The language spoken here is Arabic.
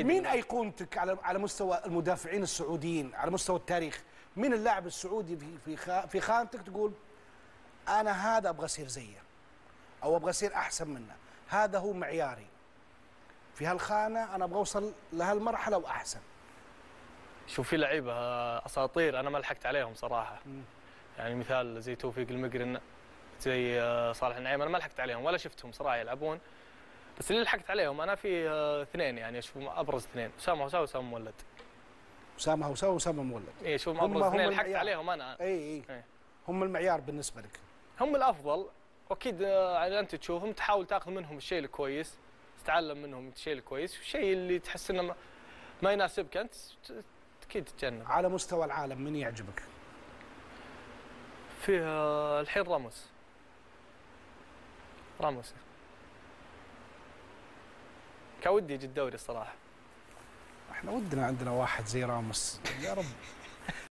أكيد مين أيقونتك على على مستوى المدافعين السعوديين على مستوى التاريخ؟ مين اللاعب السعودي في في خا- في خانتك تقول أنا هذا أبغى أصير زيه أو أبغى أصير أحسن منه هذا هو معياري. في هالخانة أنا أبغى أوصل لهالمرحلة وأحسن. شوف في لعيبة أساطير أنا ما لحقت عليهم صراحة. يعني مثال زي توفيق المقرن زي آه، صالح النعيم أنا ما لحقت عليهم ولا شفتهم صراحة يلعبون. بس اللي لحقت عليهم أنا في آه، اثنين يعني اشوفهم أبرز اثنين. اسامه هوساوي واسامه مولد. اسامه هوساوي واسامه مولد. اي اشوفهم هم- أبرز اثنين لحقت المعيار. عليهم أنا. اي اي إيه. هم المعيار بالنسبة لك. هم الأفضل. وأكيد آه، يعني أنت تشوفهم تحاول تأخذ منهم الشيء الكويس تتعلم منهم الشيء الكويس والشيء اللي تحس إنه ما- ما يناسبك أنت أكيد تتجنب. على مستوى العالم من يعجبك؟ فيه الحين راموس. راموس. كان ودي يجي الدوري الصراحة. إحنا ودنا عندنا واحد زي راموس. يا رب.